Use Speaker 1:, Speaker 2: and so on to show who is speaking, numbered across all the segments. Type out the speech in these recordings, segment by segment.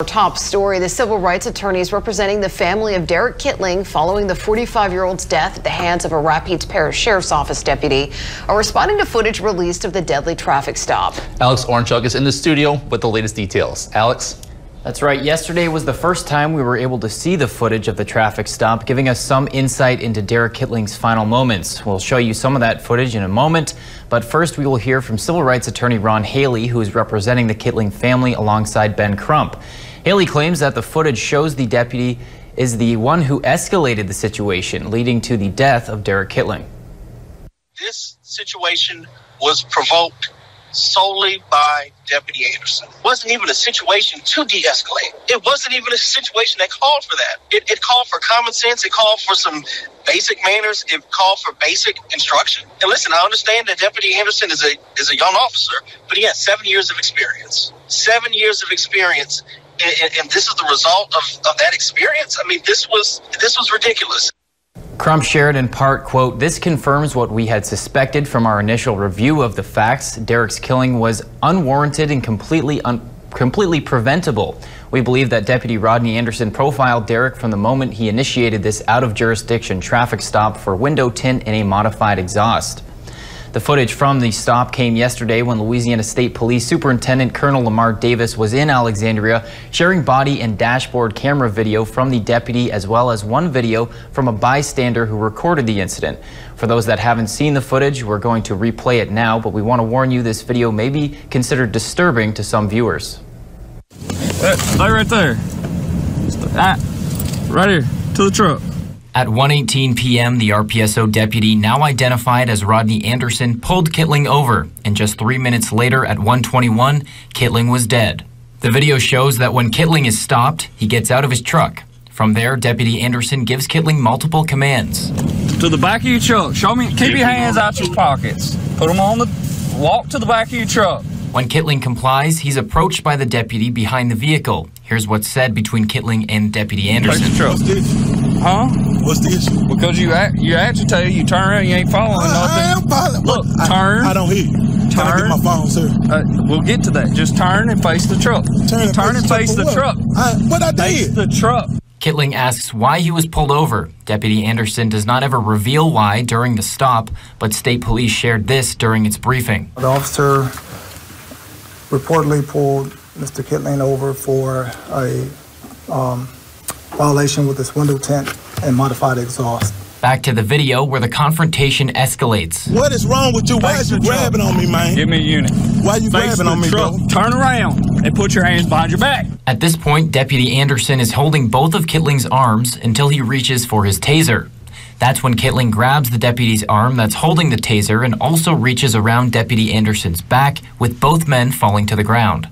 Speaker 1: Our top story, the civil rights attorneys representing the family of Derrick Kittling following the 45-year-old's death at the hands of a Rapides Parish Sheriff's Office deputy are responding to footage released of the deadly traffic stop.
Speaker 2: Alex Oranchuk is in the studio with the latest details. Alex?
Speaker 3: That's right. Yesterday was the first time we were able to see the footage of the traffic stop, giving us some insight into Derrick Kittling's final moments. We'll show you some of that footage in a moment, but first we will hear from civil rights attorney Ron Haley, who is representing the Kittling family alongside Ben Crump. Haley claims that the footage shows the deputy is the one who escalated the situation, leading to the death of Derrick Kittling.
Speaker 4: This situation was provoked solely by Deputy Anderson. It wasn't even a situation to de escalate. It wasn't even a situation that called for that. It, it, called for common sense. It called for some basic manners. It called for basic instruction. And listen, I understand that Deputy Anderson is a is a young officer, but he has seven years of experience. Seven years of experience. And, and this is the result of, of that experience. I mean, this was this was ridiculous.
Speaker 3: Crump shared in part, quote, this confirms what we had suspected from our initial review of the facts. Derrick's killing was unwarranted and completely un completely preventable. We believe that Deputy Rodney Anderson profiled Derek from the moment he initiated this out of jurisdiction traffic stop for window tint in a modified exhaust. The footage from the stop came yesterday when Louisiana State Police Superintendent Colonel Lamar Davis was in Alexandria sharing body and dashboard camera video from the deputy as well as one video from a bystander who recorded the incident. For those that haven't seen the footage, we're going to replay it now, but we want to warn you this video may be considered disturbing to some viewers.
Speaker 5: That, right there. That, right here, to the truck.
Speaker 3: At 1:18 p.m., the RPSO deputy, now identified as Rodney Anderson, pulled Kittling over, and just 3 minutes later at 1:21, Kittling was dead. The video shows that when Kittling is stopped, he gets out of his truck. From there, Deputy Anderson gives Kittling multiple commands.
Speaker 5: To the back of your truck. Show me, keep your hands out your pockets. Put them on the, walk to the back of your truck.
Speaker 3: When Kittling complies, he's approached by the deputy behind the vehicle. Here's what's said between Kittling and Deputy Anderson.
Speaker 5: Huh?
Speaker 6: What's the issue?
Speaker 5: Because you act, you agitated, you turn around, you ain't following
Speaker 6: I,
Speaker 5: nothing.
Speaker 6: I am following.
Speaker 5: Look,
Speaker 6: I,
Speaker 5: turn.
Speaker 6: I, don't hear you.
Speaker 5: Turn.
Speaker 6: Can I get my phone, sir?
Speaker 5: Uh, we'll get to that. Just turn and face the truck.
Speaker 6: Turn and
Speaker 5: turn
Speaker 6: face,
Speaker 5: and face the
Speaker 6: what?
Speaker 5: truck.
Speaker 6: I, what I
Speaker 5: Face
Speaker 6: did?
Speaker 5: the truck.
Speaker 3: Kittling asks why he was pulled over. Deputy Anderson does not ever reveal why during the stop, but state police shared this during its briefing.
Speaker 7: The officer reportedly pulled Mr. Kittling over for a um, violation with this window tint and modified exhaust.
Speaker 3: Back to the video where the confrontation escalates.
Speaker 6: What is wrong with you? Why
Speaker 5: Face
Speaker 6: is you
Speaker 5: the truck.
Speaker 6: grabbing on me, man?
Speaker 5: Give me a unit.
Speaker 6: Why are you
Speaker 5: Face
Speaker 6: grabbing on me,
Speaker 5: truck.
Speaker 6: bro?
Speaker 5: Turn around and put your hands behind your back.
Speaker 3: At this point, Deputy Anderson is holding both of Kittling's arms until he reaches for his taser. That's when Kittling grabs the deputy's arm that's holding the taser and also reaches around Deputy Anderson's back, with both men falling to the ground.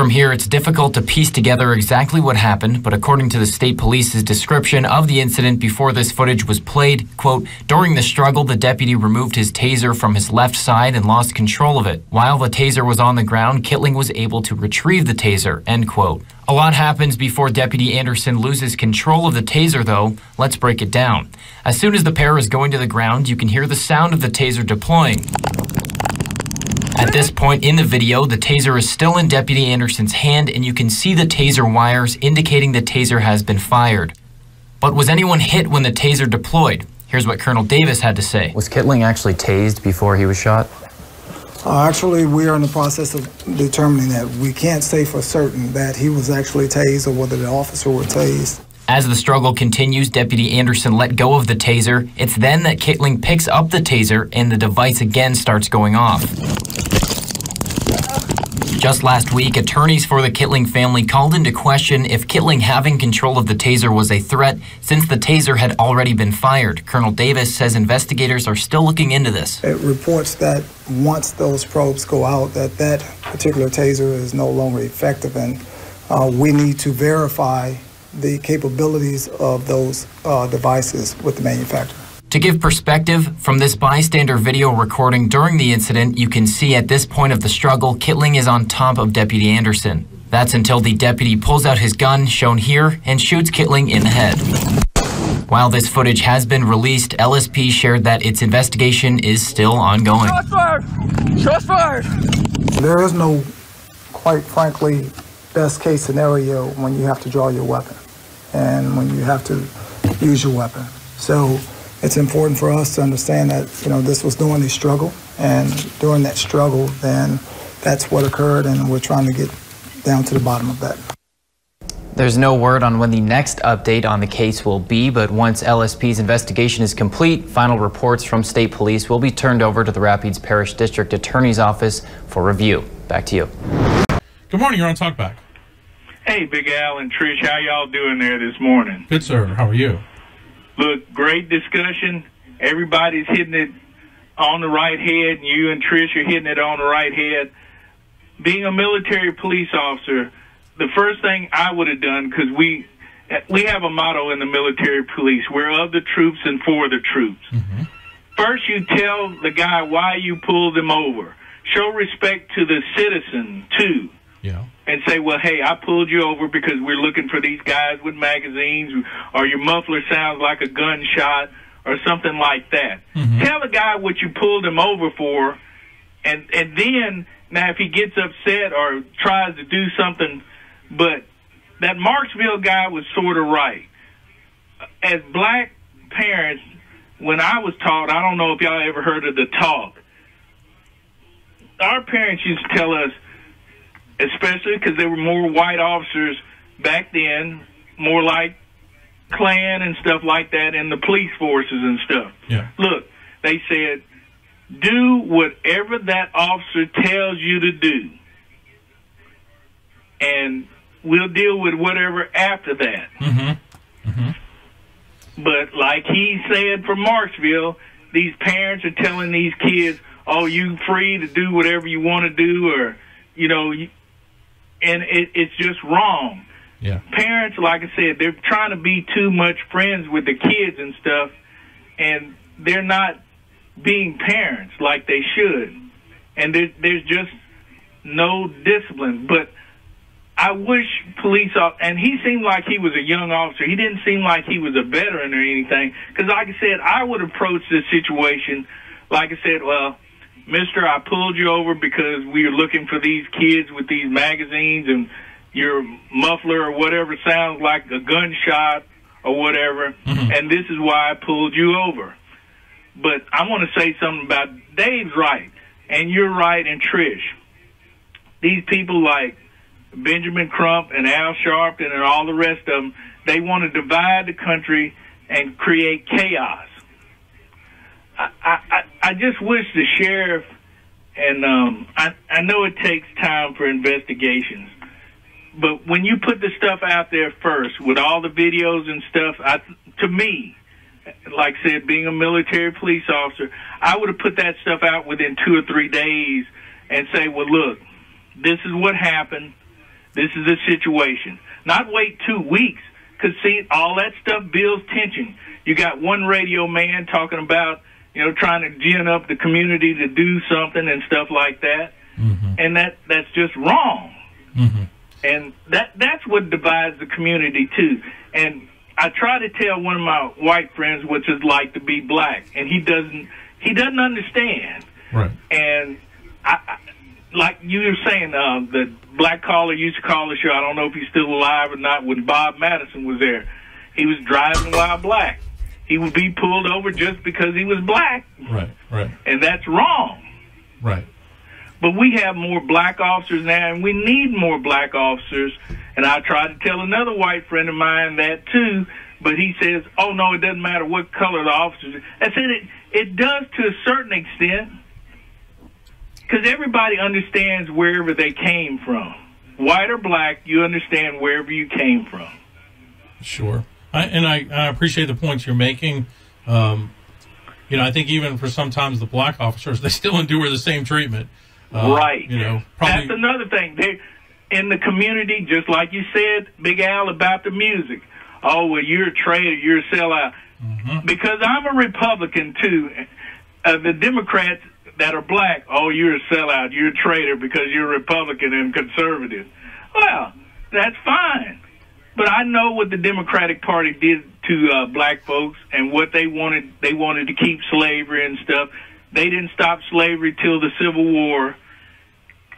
Speaker 3: From here, it's difficult to piece together exactly what happened, but according to the state police's description of the incident before this footage was played, quote, during the struggle, the deputy removed his taser from his left side and lost control of it. While the taser was on the ground, Kittling was able to retrieve the taser, end quote. A lot happens before Deputy Anderson loses control of the taser, though. Let's break it down. As soon as the pair is going to the ground, you can hear the sound of the taser deploying. At this point in the video, the taser is still in Deputy Anderson's hand and you can see the taser wires indicating the taser has been fired. But was anyone hit when the taser deployed? Here's what Colonel Davis had to say. Was Kittling actually tased before he was shot?
Speaker 7: Uh, actually, we are in the process of determining that. We can't say for certain that he was actually tased or whether the officer was tased.
Speaker 3: As the struggle continues, Deputy Anderson let go of the taser. It's then that Kittling picks up the taser and the device again starts going off. Just last week, attorneys for the Kittling family called into question if Kittling having control of the taser was a threat since the taser had already been fired. Colonel Davis says investigators are still looking into this.
Speaker 7: It reports that once those probes go out, that that particular taser is no longer effective, and uh, we need to verify the capabilities of those uh, devices with the manufacturer.
Speaker 3: To give perspective, from this bystander video recording during the incident, you can see at this point of the struggle, Kittling is on top of Deputy Anderson. That's until the deputy pulls out his gun, shown here, and shoots Kittling in the head. While this footage has been released, LSP shared that its investigation is still ongoing.
Speaker 5: Shots fired! Shots fired!
Speaker 7: There is no, quite frankly, best case scenario when you have to draw your weapon and when you have to use your weapon. So it's important for us to understand that you know this was during the struggle, and during that struggle, then that's what occurred, and we're trying to get down to the bottom of that.
Speaker 3: There's no word on when the next update on the case will be, but once LSP's investigation is complete, final reports from state police will be turned over to the Rapides Parish District Attorney's Office for review. Back to you.
Speaker 8: Good morning. You're on Talkback.
Speaker 9: Hey, Big Al and Trish, how y'all doing there this morning?
Speaker 8: Good, sir. How are you?
Speaker 9: Look, great discussion. Everybody's hitting it on the right head, and you and Trish are hitting it on the right head. Being a military police officer, the first thing I would have done, because we we have a motto in the military police: we're of the troops and for the troops.
Speaker 8: Mm-hmm.
Speaker 9: First, you tell the guy why you pulled them over. Show respect to the citizen too
Speaker 8: Yeah.
Speaker 9: And say, well, hey, I pulled you over because we're looking for these guys with magazines, or your muffler sounds like a gunshot, or something like that. Mm-hmm. Tell the guy what you pulled him over for, and and then now if he gets upset or tries to do something, but that Marksville guy was sort of right. As black parents, when I was taught, I don't know if y'all ever heard of the talk. Our parents used to tell us especially because there were more white officers back then, more like Klan and stuff like that, and the police forces and stuff.
Speaker 8: Yeah.
Speaker 9: Look, they said, do whatever that officer tells you to do, and we'll deal with whatever after that.
Speaker 8: Mm-hmm. Mm-hmm.
Speaker 9: But like he said from Marksville, these parents are telling these kids, "Oh, you free to do whatever you want to do," or you know, you, and it, it's just wrong.
Speaker 8: Yeah.
Speaker 9: Parents, like I said, they're trying to be too much friends with the kids and stuff, and they're not being parents like they should. And there, there's just no discipline. But I wish police and he seemed like he was a young officer. He didn't seem like he was a veteran or anything. Because, like I said, I would approach this situation, like I said, well, Mister, I pulled you over because we are looking for these kids with these magazines, and your muffler or whatever sounds like a gunshot or whatever, mm-hmm. and this is why I pulled you over. But I want to say something about Dave's right, and you're right, and Trish. These people like Benjamin Crump and Al Sharpton and all the rest of them, they want to divide the country and create chaos. I, I, I just wish the sheriff and um, I, I know it takes time for investigations, but when you put the stuff out there first with all the videos and stuff, I, to me, like I said, being a military police officer, I would have put that stuff out within two or three days and say, well, look, this is what happened. This is the situation. Not wait two weeks because see, all that stuff builds tension. You got one radio man talking about, you know, trying to gin up the community to do something and stuff like that, and that that's just wrong. And that that's what divides the community too. And I try to tell one of my white friends what it's like to be black, and he doesn't he doesn't understand.
Speaker 8: Right.
Speaker 9: And I, I like you were saying, uh, the black caller used to call the show. I don't know if he's still alive or not. When Bob Madison was there, he was driving while black. He would be pulled over just because he was black,
Speaker 8: Right. Right.
Speaker 9: and that's wrong.
Speaker 8: Right.
Speaker 9: But we have more black officers now, and we need more black officers. And I tried to tell another white friend of mine that too, but he says, "Oh no, it doesn't matter what color the officers." I said it. It does to a certain extent, because everybody understands wherever they came from, white or black. You understand wherever you came from.
Speaker 8: Sure. I, and I, I appreciate the points you're making. Um, you know, I think even for sometimes the black officers, they still endure the same treatment. Uh,
Speaker 9: right.
Speaker 8: You know, probably.
Speaker 9: That's another thing. They in the community, just like you said, Big Al about the music. Oh well, you're a traitor, you're a sellout.
Speaker 8: Mm-hmm.
Speaker 9: Because I'm a Republican too. Uh, the Democrats that are black, oh, you're a sellout, you're a traitor because you're Republican and conservative. Well, that's fine. But I know what the Democratic Party did to uh, black folks and what they wanted. They wanted to keep slavery and stuff. They didn't stop slavery till the Civil War.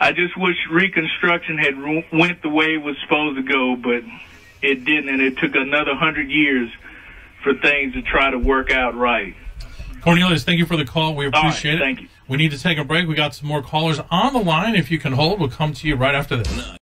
Speaker 9: I just wish Reconstruction had went the way it was supposed to go, but it didn't, and it took another hundred years for things to try to work out right.
Speaker 8: Cornelius, thank you for the call. We
Speaker 9: right,
Speaker 8: appreciate it.
Speaker 9: thank you.
Speaker 8: We need to take a break. We got some more callers on the line. If you can hold, we'll come to you right after this.